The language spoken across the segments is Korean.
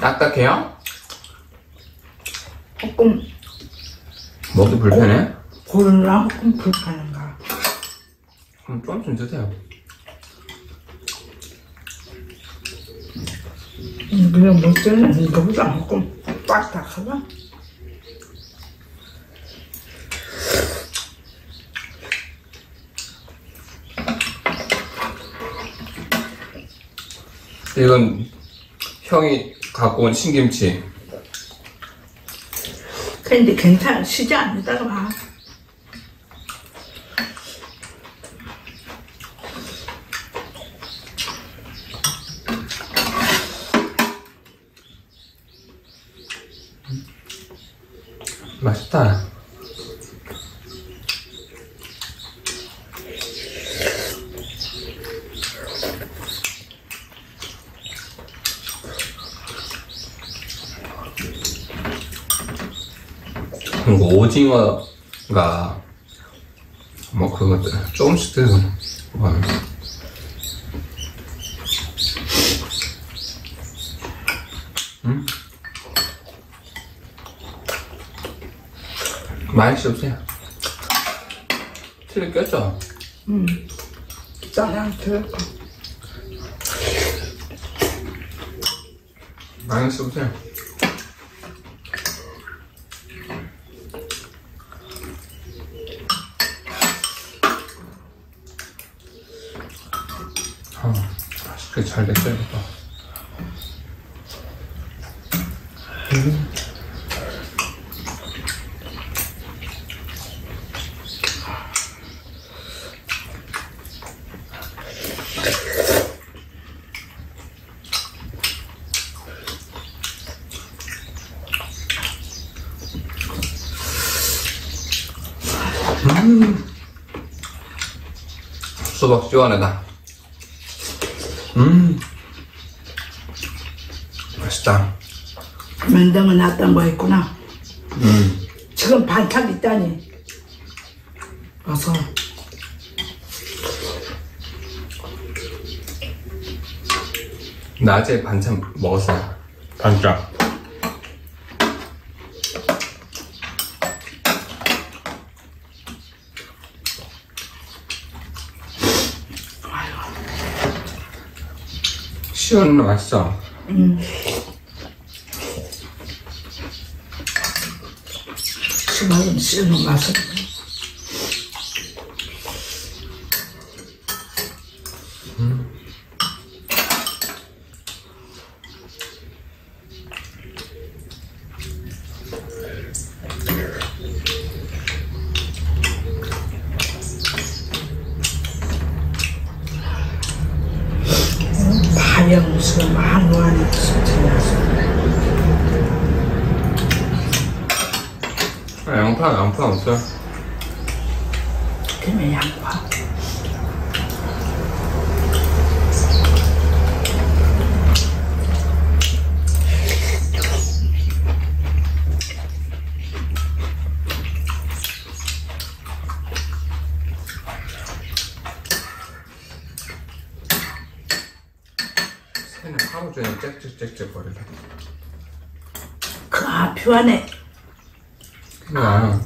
딱딱해요? 조금 먹기 불편해? 골라 조금 불편한가. 그럼 조금씩 드세요. 음, 그냥 못 쓰는 이거보다 조금 딱딱하다. 이건 형이 갖고 온 신김치. 근데 괜찮아. 쉬지 않는다가 봐. 맛있다. 그리고 오징어가 뭐 그것들 조금씩. 음? 맛있어 없어요. 틀리 꼈죠? 음. 짜장 들어가. 맛있어 없어요. 아, 맛있게 잘 됐어요, 이거. 수박 시원하다. 음, 맛있다. 면장은 놨던 거 있구나. 음, 지금 반찬 있다니. 어서. 낮에 반찬 먹었어요. 반찬. 시원해 맛있어. 음. 씹는 맛은. 다영수 만원 수천나서 아, 양파, 양파 없어요? 그러면 양파 새는 하루 종일 짹짹짹짹 거리다. 그 앞표 안에 그냥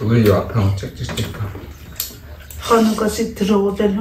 우리 요 앞에 짹짹짹. 하는 것이 들어오더니